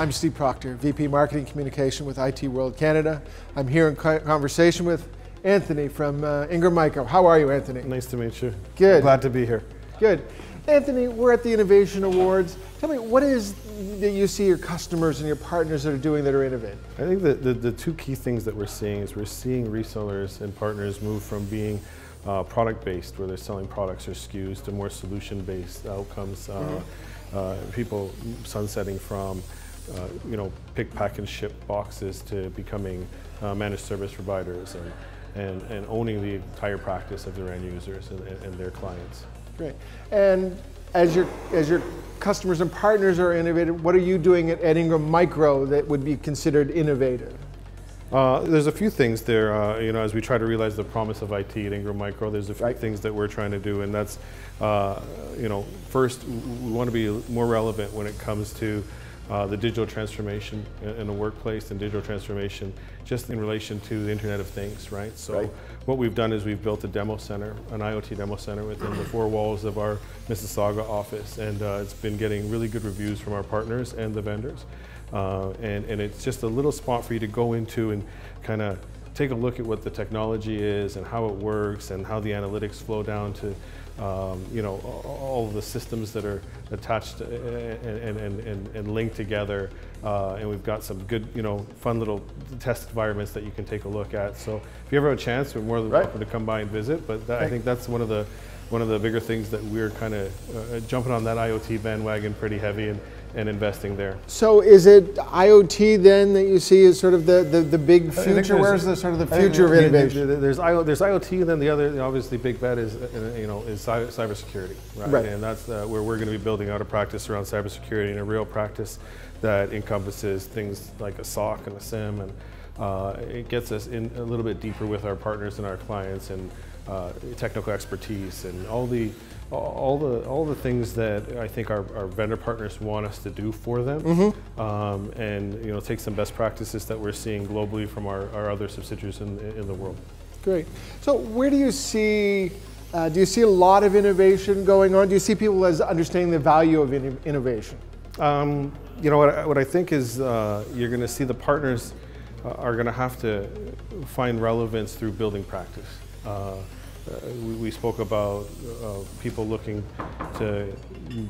I'm Steve Proctor, VP Marketing Communication with IT World Canada. I'm here in conversation with Anthony from uh, Ingram Micro. How are you, Anthony? Nice to meet you. Good. Glad to be here. Good. Anthony, we're at the Innovation Awards. Tell me, what is that you see your customers and your partners that are doing that are innovative? I think that the, the two key things that we're seeing is we're seeing resellers and partners move from being uh, product-based, where they're selling products or SKUs, to more solution-based outcomes. Uh, mm -hmm. people sunsetting from uh, you know, pick, pack, and ship boxes to becoming uh, managed service providers and, and, and owning the entire practice of their end users and, and their clients. Great. And as your, as your customers and partners are innovative, what are you doing at, at Ingram Micro that would be considered innovative? Uh, there's a few things there, uh, you know, as we try to realize the promise of IT at Ingram Micro, there's a few right. things that we're trying to do, and that's, uh, you know, first, we want to be more relevant when it comes to uh, the digital transformation in the workplace and digital transformation just in relation to the Internet of Things, right? So right. what we've done is we've built a demo center, an IoT demo center within the four walls of our Mississauga office, and uh, it's been getting really good reviews from our partners and the vendors. Uh, and, and it's just a little spot for you to go into and kind of take a look at what the technology is and how it works and how the analytics flow down to um, you know all of the systems that are attached and, and, and, and linked together. Uh, and we've got some good you know fun little test environments that you can take a look at. So if you ever have a chance we're more than right. welcome to come by and visit. But that, I think that's one of the one of the bigger things that we're kind of uh, jumping on that IoT bandwagon pretty heavy. And and investing there. So is it IoT then that you see as sort of the, the, the big future? Where's the sort of the future of innovation? There's, there's IoT and then the other obviously big bet is you know is cybersecurity, right? right. And that's uh, where we're going to be building out a practice around cybersecurity and a real practice that encompasses things like a SOC and a SIEM, and uh, it gets us in a little bit deeper with our partners and our clients and uh, technical expertise and all the all the all the things that I think our, our vendor partners want us to do for them, mm -hmm. um, and you know take some best practices that we're seeing globally from our, our other subsidiaries in, in the world. Great. So where do you see? Uh, do you see a lot of innovation going on? Do you see people as understanding the value of in innovation? Um, you know what? I, what I think is uh, you're going to see the partners uh, are going to have to find relevance through building practice. Uh, we, we, spoke about uh, people looking to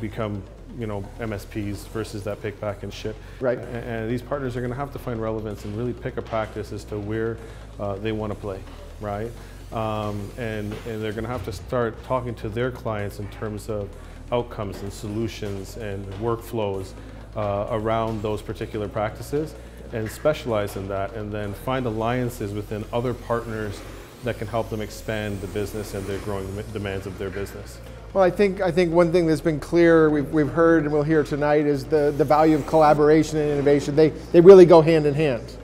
become you know MSPs versus that pick, pack, and ship. Right. And, and these partners are going to have to find relevance and really pick a practice as to where uh, they want to play, right? Um, and, and they're going to have to start talking to their clients in terms of outcomes and solutions and workflows uh, around those particular practices and specialize in that and then find alliances within other partners that can help them expand the business and the growing demands of their business. Well, I think I think one thing that's been clear we've, we've heard and we'll hear tonight is the, the value of collaboration and innovation. They they really go hand in hand.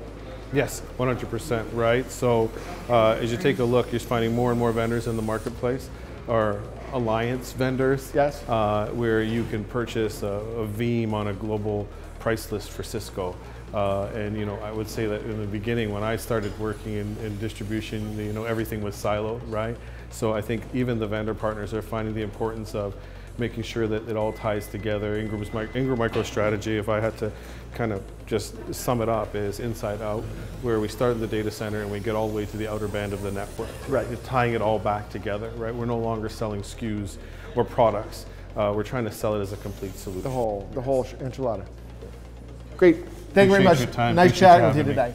Yes, 100%, right? So uh, as you take a look, you're finding more and more vendors in the marketplace, or alliance vendors, yes. Uh, where you can purchase a, a Veeam on a global price list for Cisco. Uh, and you know, I would say that in the beginning, when I started working in, in, distribution, you know, everything was siloed, right? So I think even the vendor partners are finding the importance of making sure that it all ties together. Ingram's Ingram Micro strategy, if I had to kind of just sum it up, is inside out, where we start in the data center and we get all the way to the outer band of the network. Right. tying it all back together, right? We're no longer selling SKUs or products. Uh, we're trying to sell it as a complete solution. The whole, the whole enchilada. Great. Thank you very much. Nice chatting with you today.